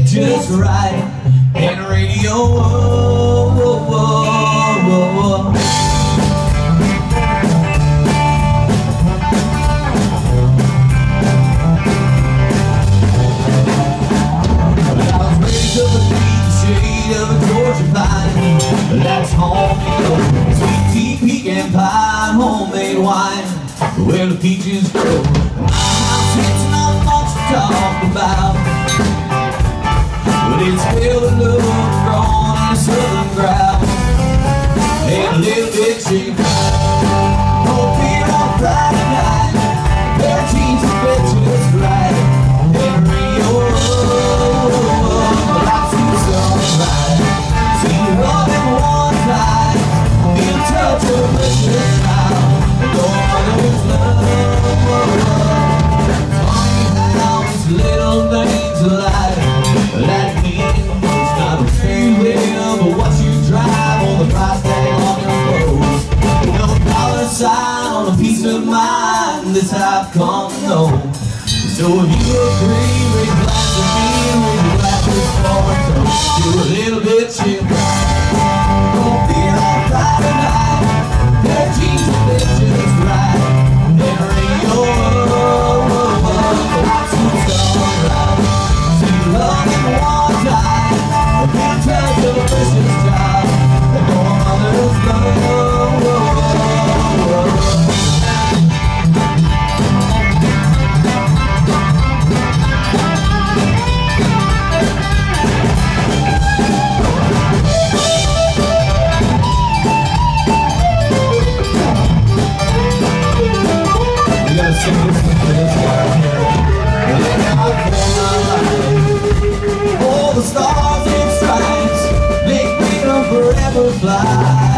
it just right in radio. I was raised up the shade of a Georgia pine. That's home, sweet tea, pecan pie, homemade wine, where the peaches grow. My house is not much to talk about. But it's built up, grown in southern grass know. So if you're free, we're glad to be, we're glad to you live. butterfly